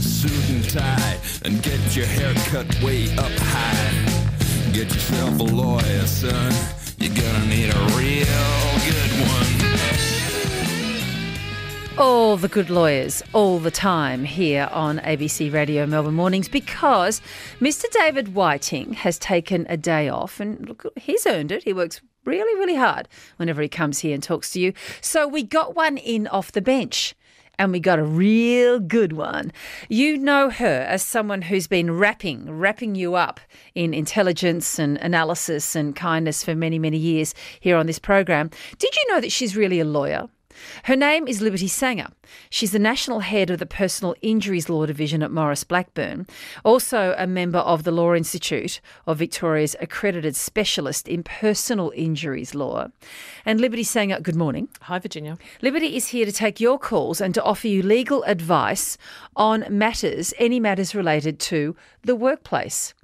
suit and tie and get your hair cut way up high. Get yourself a lawyer, son. You're gonna need a real good one. All the good lawyers, all the time here on ABC Radio Melbourne Mornings because Mr. David Whiting has taken a day off and look, he's earned it. He works really, really hard whenever he comes here and talks to you. So we got one in off the bench. And we got a real good one. You know her as someone who's been wrapping, wrapping you up in intelligence and analysis and kindness for many, many years here on this program. Did you know that she's really a lawyer? Her name is Liberty Sanger. She's the national head of the Personal Injuries Law Division at Maurice Blackburn, also a member of the Law Institute of Victoria's accredited specialist in personal injuries law. And Liberty Sanger, good morning. Hi, Virginia. Liberty is here to take your calls and to offer you legal advice on matters, any matters related to the workplace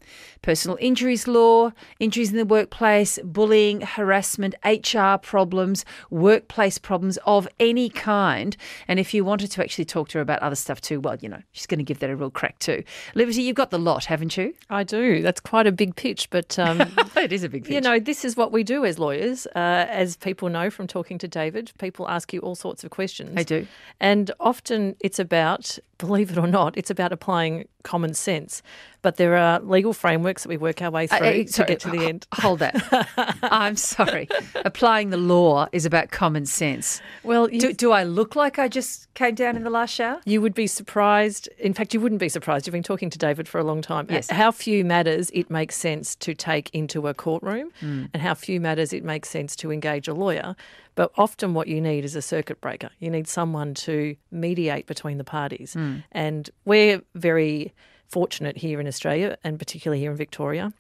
personal injuries law, injuries in the workplace, bullying, harassment, HR problems, workplace problems of any kind. And if you wanted to actually talk to her about other stuff too, well, you know, she's going to give that a real crack too. Liberty, you've got the lot, haven't you? I do. That's quite a big pitch, but um, it is a big pitch. You know, this is what we do as lawyers. Uh, as people know from talking to David, people ask you all sorts of questions. They do. And often it's about, believe it or not, it's about applying common sense. But there are legal frameworks that we work our way through Uh, uh, to sorry, get to the end. Hold that. I'm sorry. Applying the law is about common sense. Well, Do, do I look like I just came down in the last shower? you would be surprised. In fact, you wouldn't be surprised. You've been talking to David for a long time. Yes. How few matters it makes sense to take into a courtroom Hmm. and how few matters it makes sense to engage a lawyer. But often what you need is a circuit breaker. You need someone to mediate between the parties. Hmm. And we're very fortunate here in Australia and particularly here in Victoria.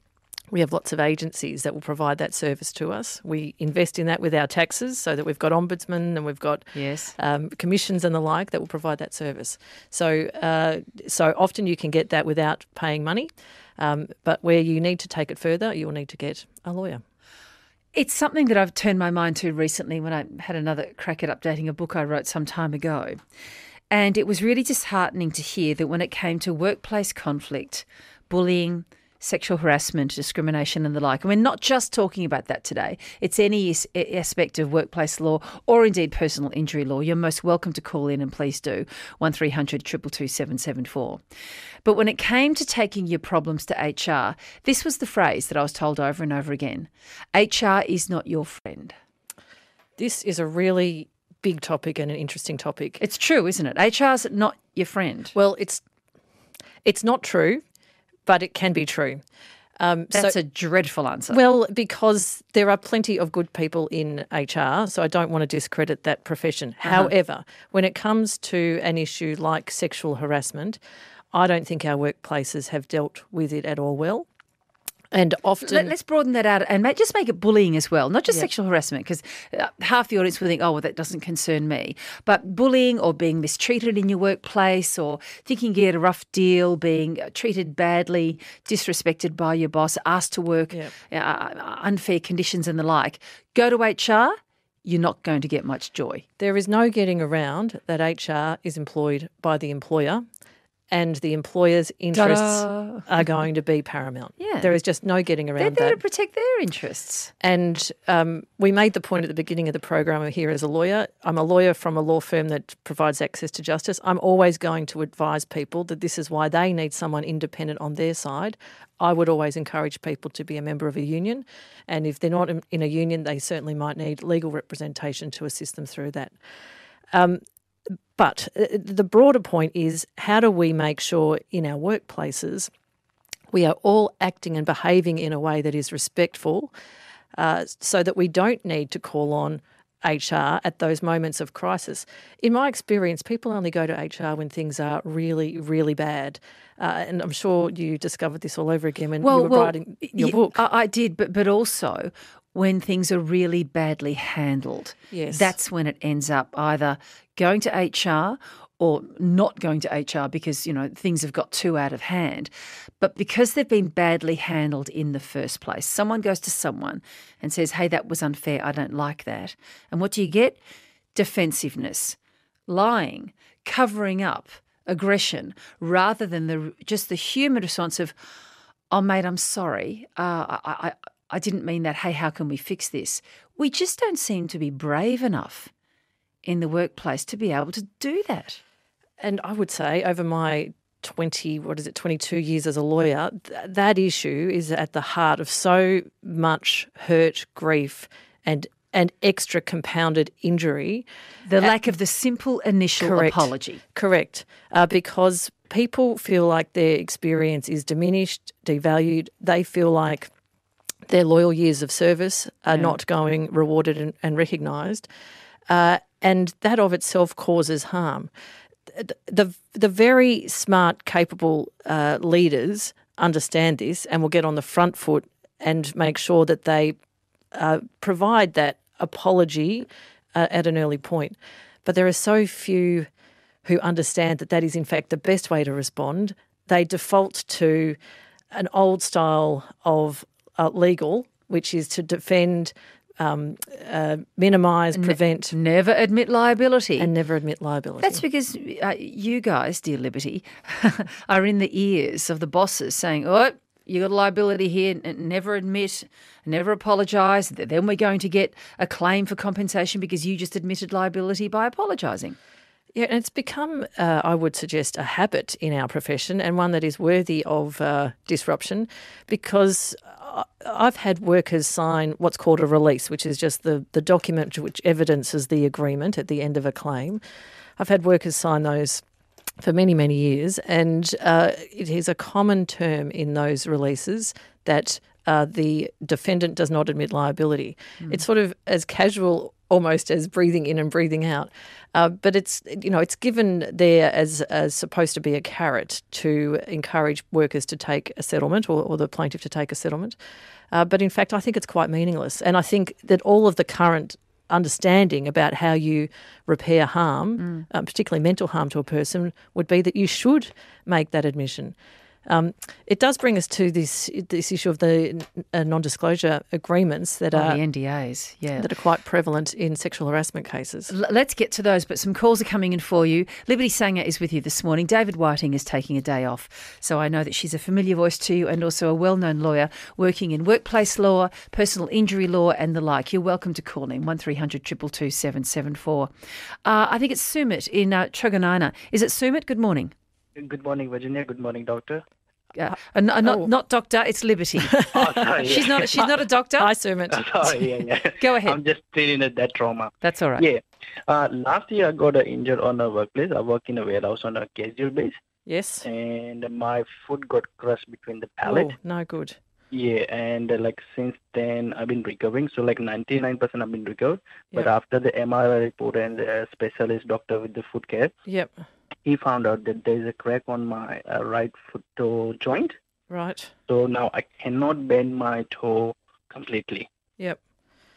We have lots of agencies that will provide that service to us. We invest in that with our taxes so that we've got ombudsmen and we've got Yes. um, commissions and the like that will provide that service. So, uh, so often you can get that without paying money, um, but where you need to take it further, you'll need to get a lawyer. It's something that I've turned my mind to recently when I had another crack at updating a book I wrote some time ago. And it was really disheartening to hear that when it came to workplace conflict, bullying, sexual harassment, discrimination, and the like, and we're not just talking about that today, it's any aspect of workplace law or indeed personal injury law. You're most welcome to call in and please do 1300 222 774. But when it came to taking your problems to HR, this was the phrase that I was told over and over again HR is not your friend. This is a really big topic and an interesting topic. It's true, isn't it? HR's not your friend. Well, it's it's not true, but it can be true. Um, so- That's a dreadful answer. Well, because there are plenty of good people in HR, so I don't want to discredit that profession. However, when it comes to an issue like sexual harassment, I don't think our workplaces have dealt with it at all well. And often, Let, us broaden that out and ma- just make it bullying as well, not just sexual harassment, because uh, half the audience will think, oh, well, that doesn't concern me. But bullying or being mistreated in your workplace or thinking you get a rough deal, being uh, treated badly, disrespected by your boss, asked to work, Yep. uh, unfair conditions and the like, go to HR, you're not going to get much joy. there is no getting around that HR is employed by the employer. And the employer's interests Ta-da. are going to be paramount. Yeah. There is just no getting around They're there that. to protect their interests. And um, we made the point at the beginning of the program here as a lawyer. I'm a lawyer from a law firm that provides access to justice. I'm always going to advise people that this is why they need someone independent on their side. I would always encourage people to be a member of a union. And if they're not in in a union, they certainly might need legal representation to assist them through that. Um, but uh, the broader point is how do we make sure in our workplaces we are all acting and behaving in a way that is respectful uh, so that we don't need to call on HR at those moments of crisis. In my experience, people only go to HR when things are really, really bad. Uh, and I'm sure you discovered this all over again when you were writing your book. I, I did, but but also when things are really badly handled. Yes. that's when it ends up either going to HR or not going to HR because you know things have got too out of hand. But because they've been badly handled in the first place, someone goes to someone and says, "Hey, that was unfair. I don't like that." And what do you get? Defensiveness, lying, covering up aggression rather than the just the human response of, "Oh, mate, I'm sorry. Uh, I, I I didn't mean that. Hey, how can we fix this?" We just don't seem to be brave enough in the workplace to be able to do that. And I would say over my 20, what is it, 22 years as a lawyer, th- that issue is at the heart of so much hurt, grief, and and extra compounded injury. The lack of the simple initial Correct. apology. Correct. Uh, because people feel like their experience is diminished, devalued. They feel like their loyal years of service are not going rewarded and, and recognised. Uh, and that of itself causes harm. The, the, the very smart, capable uh, leaders understand this and will get on the front foot and make sure that they uh, provide that apology uh, at an early point. But there are so few who understand that that is, in fact, the best way to respond. They default to an old style of uh, legal, which is to defend, um, uh, minimise, prevent, Never admit liability. and never admit liability. That's because uh, you guys, dear Liberty, are in the ears of the bosses saying, oh, you got a liability here, n- never admit, never apologise. Then we're going to get a claim for compensation because you just admitted liability by apologising. Yeah, and it's become, uh, I would suggest, a habit in our profession and one that is worthy of uh, disruption because I've had workers sign what's called a release, which is just the, the document which evidences the agreement at the end of a claim. I've had workers sign those for many, many years, and uh, it is a common term in those releases that uh, the defendant does not admit liability. It's sort of as casual almost as breathing in and breathing out, uh, but it's you know it's given there as, as supposed to be a carrot to encourage workers to take a settlement or, or the plaintiff to take a settlement. Uh, but in fact, I think it's quite meaningless, and I think that all of the current understanding about how you repair harm, uh, particularly mental harm to a person, would be that you should make that admission. Um, it does bring us to this this issue of the uh, non-disclosure agreements that Oh, are the NDAs, yeah. that are quite prevalent in sexual harassment cases. L- Let's get to those, but some calls are coming in for you. Liberty Sanger is with you this morning. David Whiting is taking a day off, so I know that she's a familiar voice to you and also a well known lawyer working in workplace law, personal injury law, and the like. You're welcome to call in 1300 222 774. Uh, I think it's Sumit in uh, Truganina. Is it Sumit? Good morning. Good morning, Virginia. Good morning, doctor. Uh, n- uh, not, Oh. not doctor, it's Liberty. Oh, sorry. she's not. She's not a doctor. Hi, Sumit. sorry, yeah, yeah. Go ahead. I'm just dealing with that trauma. That's all right. Yeah. Uh, last year, I got injured on a workplace. I work in a warehouse on a casual base, Yes. and my foot got crushed between the pallet. Oh, no good. Yeah, and uh, like since then, I've been recovering. So like 99% I've been recovered. But after the MRI report and the specialist doctor with the foot care, Yep. He found out that there's a crack on my uh, right foot toe joint. Right. So now I cannot bend my toe completely. Yep.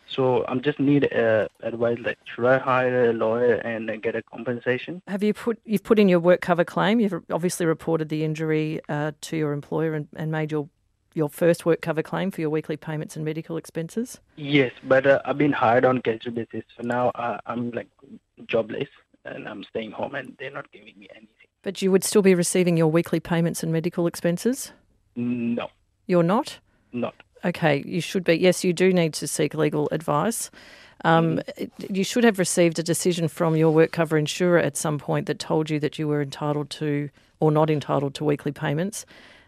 So I'm just need uh, advice like should I hire a lawyer and uh, get a compensation? Have you put you've put in your work cover claim? You've obviously reported the injury uh, to your employer and, and made your your first work cover claim for your weekly payments and medical expenses. Yes, but uh, I've been hired on casual basis. So now uh, I'm like jobless and I'm staying home and they're not giving me anything. But you would still be receiving your weekly payments and medical expenses. No, You're not. not. Okay, you should be. Yes, you do need to seek legal advice. Um, it- You should have received a decision from your work cover insurer at some point that told you that you were entitled to or not entitled to weekly payments.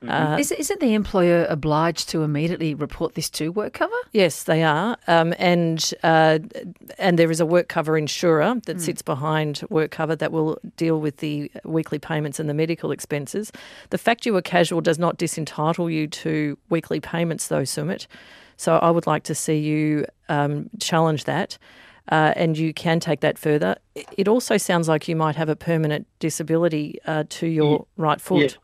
Uh, Is, isn't the employer obliged to immediately report this to WorkCover? Yes, they are, um, and uh, and there is a WorkCover insurer that sits behind WorkCover that will deal with the weekly payments and the medical expenses. The fact you were casual does not disentitle you to weekly payments, though, Sumit. So I would like to see you um, challenge that. Uh, and you can take that further. It- It also sounds like you might have a permanent disability uh, to your right foot. Yeah.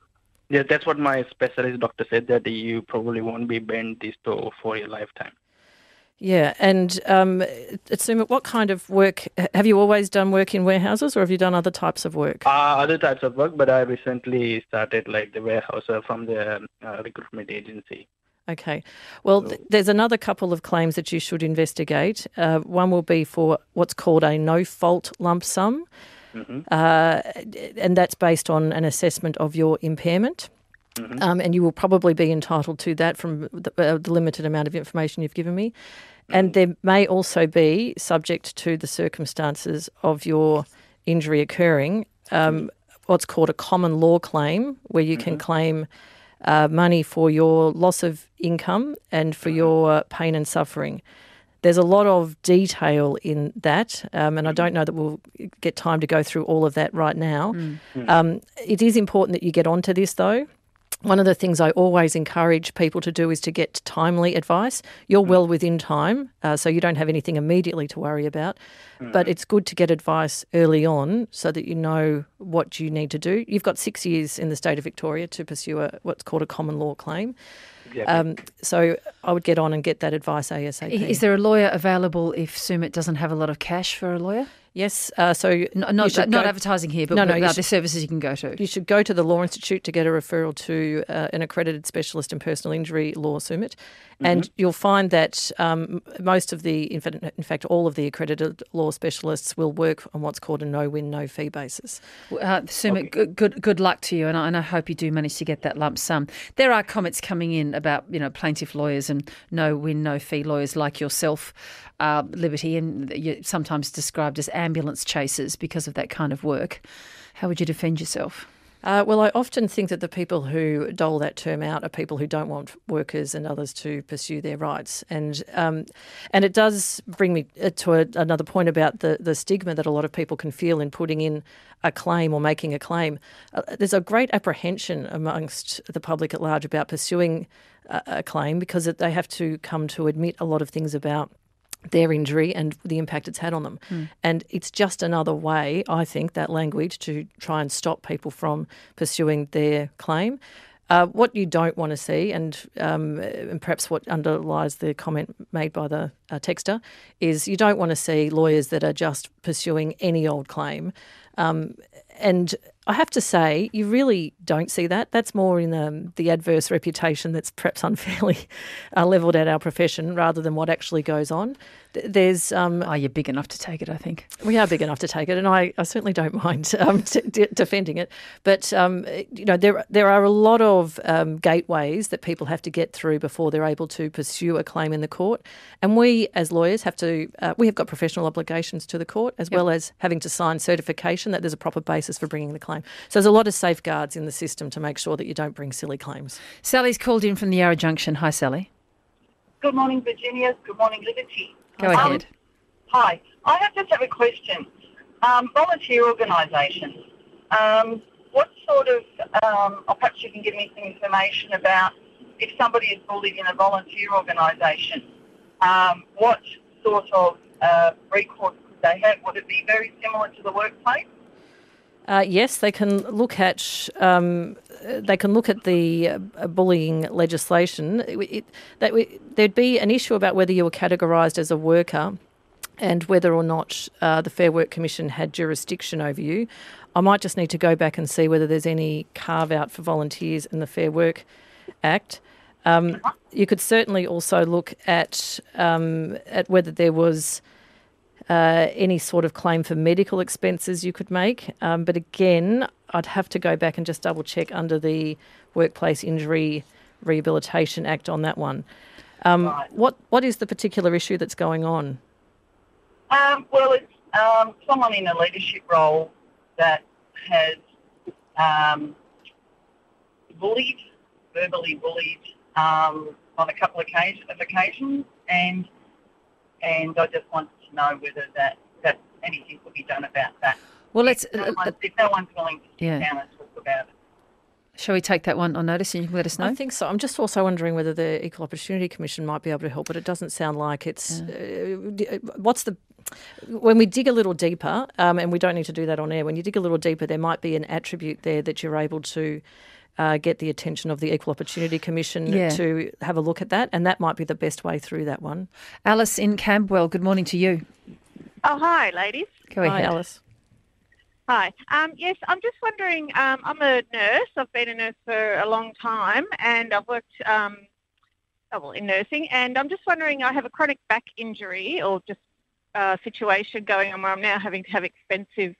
Yeah, that's what my specialist doctor said that you probably won't be bent this toe for your lifetime. Yeah, and um, Sumit, what kind of work have you always done? Work in warehouses, or have you done other types of work? Uh, other types of work, but I recently started like the warehouse uh, from the uh, recruitment agency. Okay. Well, th- there's another couple of claims that you should investigate. Uh, one will be for what's called a no fault lump sum. Uh, and that's based on an assessment of your impairment. Um, and you will probably be entitled to that from the, uh, the limited amount of information you've given me. And there may also be, subject to the circumstances of your injury occurring, um, what's called a common law claim, where you can claim uh, money for your loss of income and for your pain and suffering. There's a lot of detail in that, um, and I don't know that we'll get time to go through all of that right now. Um, it is important that you get onto this, though. One of the things I always encourage people to do is to get timely advice. You're well within time, uh, so you don't have anything immediately to worry about. But it's good to get advice early on so that you know what you need to do. You've got six years in the state of Victoria to pursue a, what's called a common law claim. Exactly. Um, so I would get on and get that advice ASAP. Is there a lawyer available if Sumit doesn't have a lot of cash for a lawyer? Yes. Uh, so No, you not should not go- advertising here, but No, no, what you the should- services you can go to? You should go to the Law Institute to get a referral to uh, an accredited specialist in personal injury law Sumit, And you'll find that um, most of the, in fact, in fact, all of the accredited law specialists will work on what's called a no win, no fee basis. Uh, Sumit, good, good good luck to you, and I, and I hope you do manage to get that lump sum. There are comments coming in about you know plaintiff lawyers and no win, no fee lawyers like yourself, uh, Liberty, and you're sometimes described as ambulance chasers because of that kind of work. How would you defend yourself? Uh, well, I often think that the people who dole that term out are people who don't want workers and others to pursue their rights, and um, and it does bring me uh, to a, another point about the the stigma that a lot of people can feel in putting in a claim or making a claim. Uh, there's a great apprehension amongst the public at large about pursuing a, a claim because they have to come to admit a lot of things about their injury and the impact it's had on them. And it's just another way, I think, that language to try and stop people from pursuing their claim. Uh, what you don't want to see, and, um, and perhaps what underlies the comment made by the uh, texter, is you don't want to see lawyers that are just pursuing any old claim. Um, and I have to say, you really don't see that. That's more in um, the adverse reputation that's perhaps unfairly uh, levelled at our profession rather than what actually goes on. Th- There's um, Oh, you're big enough to take it, I think. we are big enough to take it, and I, I certainly don't mind um, d- d- defending it. But um, you know, there there are a lot of um, gateways that people have to get through before they're able to pursue a claim in the court. And we, as lawyers, have to uh, we have got professional obligations to the court as well as having to sign certification that there's a proper basis for bringing the claim. So there's a lot of safeguards in the system to make sure that you don't bring silly claims. Sally's called in from the Yarra Junction. Hi, Sally. Good morning, Virginia. Good morning, Liberty. Go Um, ahead. Hi. I have just have a question. Um, volunteer organisations. Um, what sort of, um, or perhaps you can give me some information about if somebody is bullied in a volunteer organisation, um, what sort of uh, recourse could they have? Would it be very similar to the workplace? Uh, yes, they can look at um, they can look at the uh, bullying legislation. It, it, that we, there'd be an issue about whether you were categorised as a worker and whether or not uh, the Fair Work Commission had jurisdiction over you. I might just need to go back and see whether there's any carve out for volunteers in the Fair Work Act. Um, you could certainly also look at um, at whether there was uh, any sort of claim for medical expenses you could make. Um, but again, I'd have to go back and just double check under the Workplace Injury Rehabilitation Act on that one. Um, Right. What what is the particular issue that's going on? Um, well, it's um, someone in a leadership role that has um, bullied, verbally bullied, um, on a couple of occasions, of occasions, and and I just wanted to know whether that that anything could be done about that. Well, let's. If no, uh, one's, if no one's willing to sit Yeah. down and talk about it. shall we take that one on notice and you can let us know? I think so. I'm just also wondering whether the Equal Opportunity Commission might be able to help, but it doesn't sound like it's. Uh, d- uh, what's the. When we dig a little deeper, um, and we don't need to do that on air, when you dig a little deeper, there might be an attribute there that you're able to uh, get the attention of the Equal Opportunity Commission Yeah. to have a look at that, and that might be the best way through that one. Alice in Campbell, good morning to you. Oh, hi, ladies. Go Hi, ahead. Alice. Hi. Um, yes, I'm just wondering. Um, I'm a nurse. I've been a nurse for a long time, and I've worked um, oh, well in nursing. And I'm just wondering. I have a chronic back injury, or just uh, situation going on where I'm now having to have expensive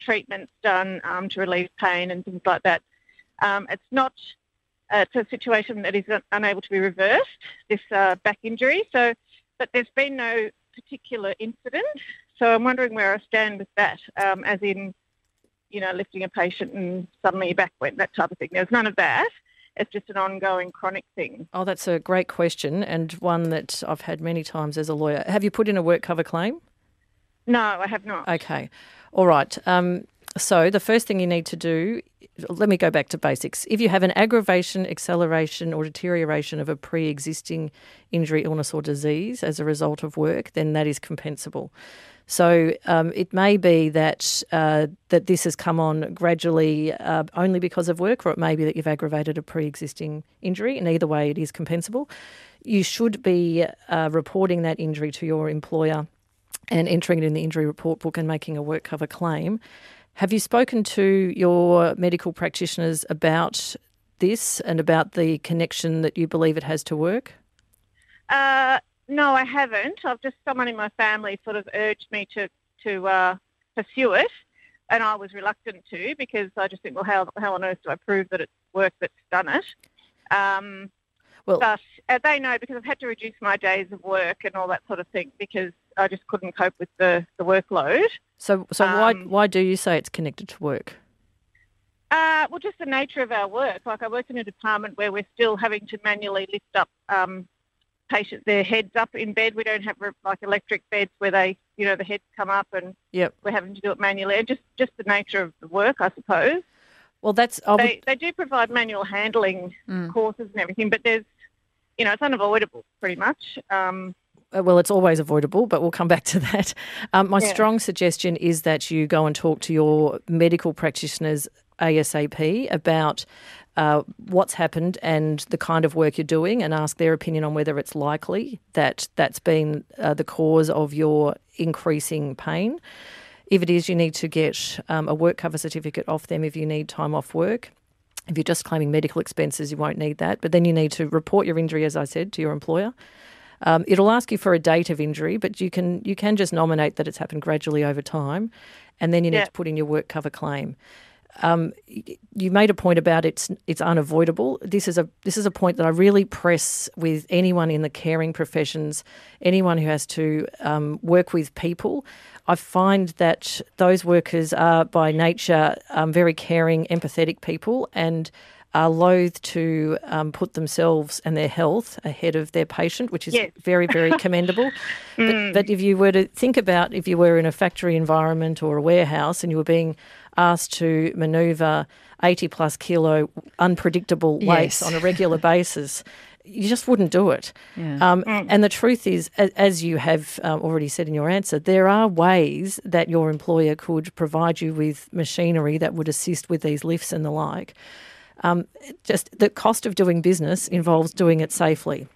treatments done um, to relieve pain and things like that. Um, it's not uh, it's a situation that is unable to be reversed, this uh, back injury. So, but there's been no particular incident. So I'm wondering where I stand with that, um, as in, you know, lifting a patient and suddenly your back went, that type of thing. There's none of that. It's just an ongoing chronic thing. Oh, that's a great question and one that I've had many times as a lawyer. Have you put in a work cover claim? No, I have not. Okay. All right. Um, so the first thing you need to do, let me go back to basics. If you have an aggravation, acceleration, or deterioration of a pre existing injury, illness, or disease as a result of work, then that is compensable. So um, it may be that uh, that this has come on gradually uh, only because of work, or it may be that you've aggravated a pre-existing injury. And either way, it is compensable. You should be uh, reporting that injury to your employer and entering it in the injury report book and making a work cover claim. Have you spoken to your medical practitioners about this and about the connection that you believe it has to work? Uh, no, I haven't. I've just someone in my family sort of urged me to to uh, pursue it, and I was reluctant to because I just think, well, how how on earth do I prove that it's work that's done it? Um, Well- but uh, they know because I've had to reduce my days of work and all that sort of thing because I just couldn't cope with the, the workload. So, so why Um, why do you say it's connected to work? Uh, well, just the nature of our work. Like I work in a department where we're still having to manually lift up um, patients, their heads up in bed. We don't have like electric beds where they, you know, the heads come up and Yep. we're having to do it manually. Just just the nature of the work, I suppose. Well, that's would- They they do provide manual handling Mm. courses and everything, but there's, you know, it's unavoidable pretty much. Um, well, it's always avoidable, but we'll come back to that. Um, my Yeah. strong suggestion is that you go and talk to your medical practitioners ASAP about uh, what's happened and the kind of work you're doing and ask their opinion on whether it's likely that that's been uh, the cause of your increasing pain. If it is, you need to get um, a work cover certificate off them if you need time off work. If you're just claiming medical expenses, you won't need that. But then you need to report your injury, as I said, to your employer. Um, it'll ask you for a date of injury, but you can you can just nominate that it's happened gradually over time, and then you need Yeah. to put in your work cover claim. Um, you made a point about it's it's unavoidable. This is a this is a point that I really press with anyone in the caring professions, anyone who has to um, work with people. I find that those workers are by nature um, very caring, empathetic people, and are loath to um, put themselves and their health ahead of their patient, which is Yes. very, very commendable. But, but if you were to think about if you were in a factory environment or a warehouse and you were being asked to manoeuvre 80 plus kilo unpredictable weights Yes. on a regular basis, you just wouldn't do it. Yeah. Um, And the truth is, as you have um, already said in your answer, there are ways that your employer could provide you with machinery that would assist with these lifts and the like. Um, just the cost of doing business involves doing it safely.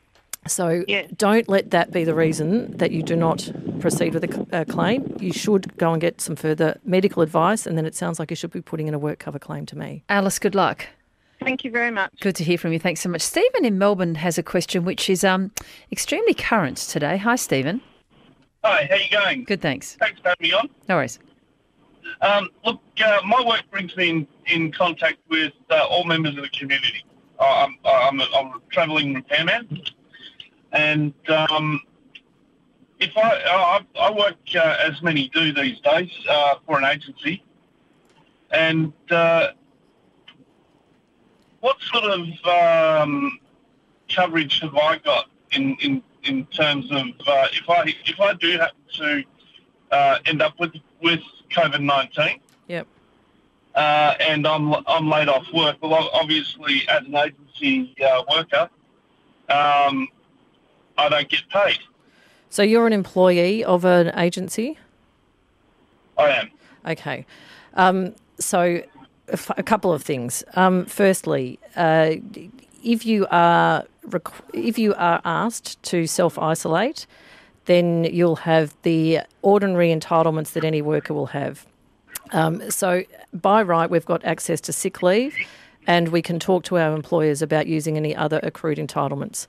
So Yeah. don't let that be the reason that you do not proceed with a claim. You should go and get some further medical advice, and then it sounds like you should be putting in a work cover claim to me. Alice, good luck. thank you very much. Good to hear from you. Thanks so much. Stephen in Melbourne has a question which is um, extremely current today. Hi, Stephen. Hi, how you going? Good, thanks. Thanks for having me on. No worries. Um, look, uh, my work brings me in, in contact with uh, all members of the community. I'm, I'm, a, I'm a travelling repairman, and um, if I I, I work uh, as many do these days uh, for an agency, and uh, what sort of um, coverage have I got in, in, in terms of uh, if I if I do happen to end up with with COVID nineteen. Yep. Uh, and I'm I'm laid off work. Well, obviously, as an agency uh, worker, um, I don't get paid. So you're an employee of an agency? I am. Okay. Um, so, a f- a couple of things. Um, firstly, uh, if you are requ- if you are asked to self isolate, then you'll have the ordinary entitlements that any worker will have. Um, so, by right, we've got access to sick leave, and we can talk to our employers about using any other accrued entitlements.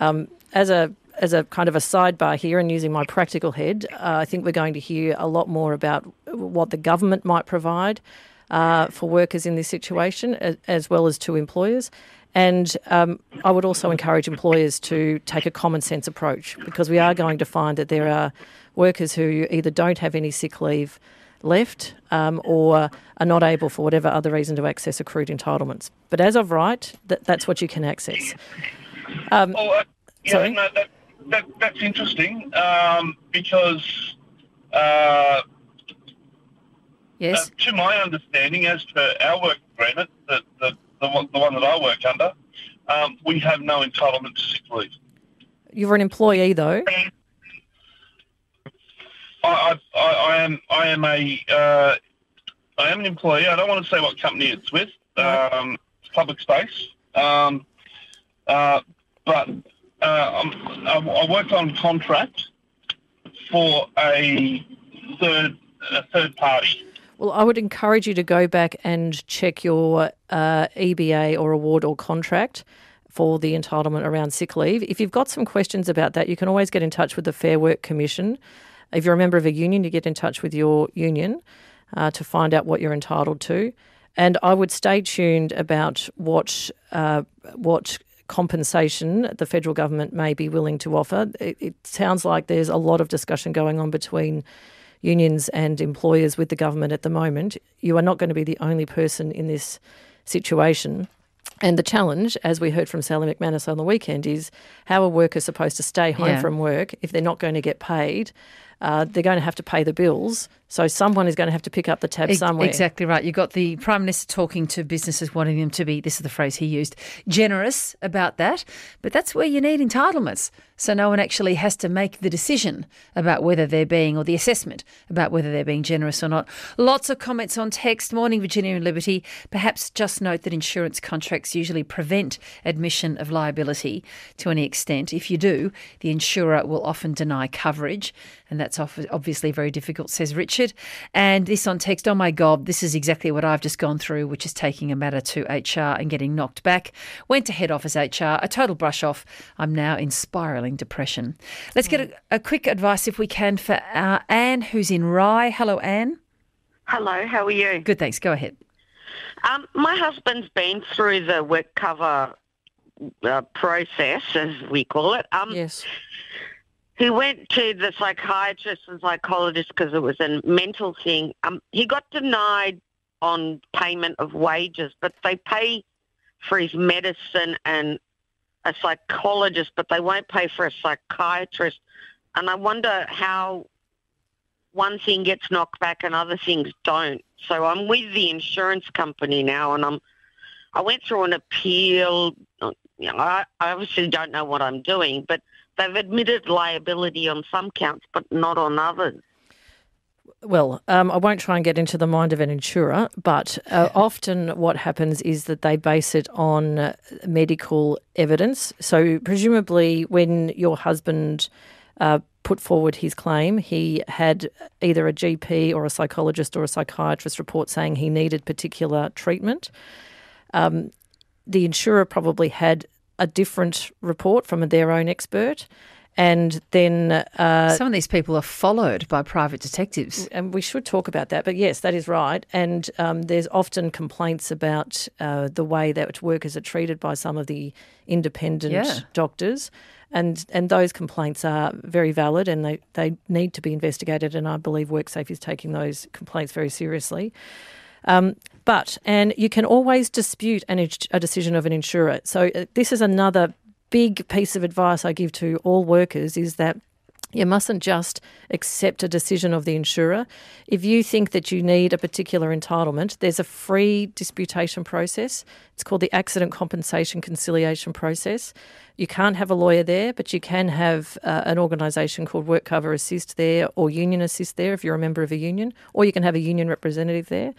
Um, as a as a kind of a sidebar here and using my practical head, uh, I think we're going to hear a lot more about what the government might provide uh, for workers in this situation, as, as well as to employers. And um, I would also encourage employers to take a common sense approach because we are going to find that there are workers who either don't have any sick leave left um, or are not able for whatever other reason to access accrued entitlements. But as of right, that, that's what you can access. Um, Well, uh, yeah, Sorry? no, that, that, that's interesting um, because, uh, Yes. uh, to my understanding, as per our work agreement, the, the, the, one, the one that I work under, um, we have no entitlement to sick leave. you're an employee though. I, I, I, am I am a uh, I am an employee. I don't want to say what company it's with. Um, it's public space. Um, uh, but uh, I, I work on contract for a third a third party. Well, I would encourage you to go back and check your uh, EBA or award or contract for the entitlement around sick leave. If you've got some questions about that, you can always get in touch with the Fair Work Commission. If you're a member of a union, you get in touch with your union uh, to find out what you're entitled to. And I would stay tuned about what uh, what compensation the federal government may be willing to offer. It, it sounds like there's a lot of discussion going on between unions and employers with the government at the moment. You are not going to be the only person in this situation. And the challenge, as we heard from Sally McManus on the weekend, is how are workers supposed to stay home Yeah. from work if they're not going to get paid? Uh, they're going to have to pay the bills. So someone is going to have to pick up the tab somewhere. Exactly right. You got the Prime Minister talking to businesses, wanting them to be, this is the phrase he used, generous about that. But that's where you need entitlements. So no one actually has to make the decision about whether they're being, or the assessment about whether they're being generous or not. Lots of comments on text. Morning, Virginia and Liberty. Perhaps just note that insurance contracts usually prevent admission of liability to any extent. If you do, the insurer will often deny coverage. And that's off- obviously very difficult, says Richard. And this on text, oh my God, this is exactly what I've just gone through, which is taking a matter to HR and getting knocked back. Went to head office HR, a total brush off. I'm now in spiralling depression. Let's get a, a quick advice, if we can, for uh, Anne, who's in Rye. Hello, Anne. Hello, how are you? Good, thanks. Go ahead. Um, my husband's been through the work cover uh, process, as we call it. Um, Yes. He went to the psychiatrist and psychologist because it was a mental thing. Um, he got denied on payment of wages, but they pay for his medicine and a psychologist, but they won't pay for a psychiatrist. And I wonder how one thing gets knocked back and other things don't. So I'm with the insurance company now, and I'm. I went through an appeal. You know, I, I obviously don't know what I'm doing, but they've admitted liability on some counts, but not on others. Well, um, I won't try and get into the mind of an insurer, but uh, often what happens is that they base it on uh, medical evidence. So, presumably, when your husband uh, put forward his claim, he had either a GP or a psychologist or a psychiatrist report saying he needed particular treatment. Um, the insurer probably had a different report from their own expert. And then uh, Some of these people are followed by private detectives. and we should talk about that. But yes, that is right. And um, there's often complaints about uh, the way that workers are treated by some of the independent Yeah. doctors. And and those complaints are very valid and they, they need to be investigated. And I believe WorkSafe is taking those complaints very seriously. Um, but, and you can always dispute an, a decision of an insurer. So uh, this is another big piece of advice I give to all workers is that you mustn't just accept a decision of the insurer. If you think that you need a particular entitlement, there's a free disputation process. It's called the Accident Compensation Conciliation Process. You can't have a lawyer there, but you can have uh, an organisation called Work Cover Assist there or Union Assist there if you're a member of a union, or you can have a union representative there.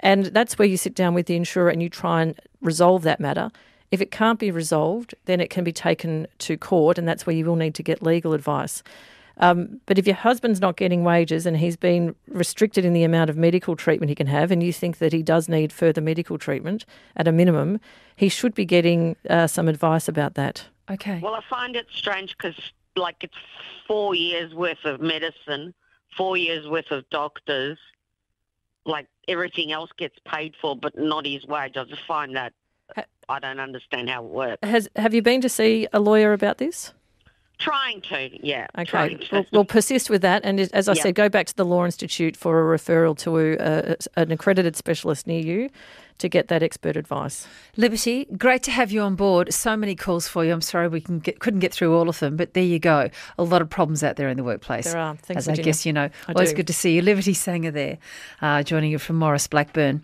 And that's where you sit down with the insurer and you try and resolve that matter. If it can't be resolved, then it can be taken to court, and that's where you will need to get legal advice. Um, but if your husband's not getting wages and he's been restricted in the amount of medical treatment he can have, and you think that he does need further medical treatment at a minimum, he should be getting uh, some advice about that. Okay. Well, I find it strange because like it's four years worth of medicine, four years worth of doctors. Like everything else gets paid for, but not his wage. I just find that I don't understand how it works. Has have you been to see a lawyer about this? Trying to, yeah. Okay, to. we'll, we'll persist with that. And as I Yeah. said, go back to the Law Institute for a referral to a, an accredited specialist near you to get that expert advice. Liberty, great to have you on board. So many calls for you. I'm sorry we can get, couldn't get through all of them, but there you go. A lot of problems out there in the workplace. There are. Thanks, As I guess you know. I Always do. good to see you. Liberty Sanger there, uh, joining you from Maurice Blackburn.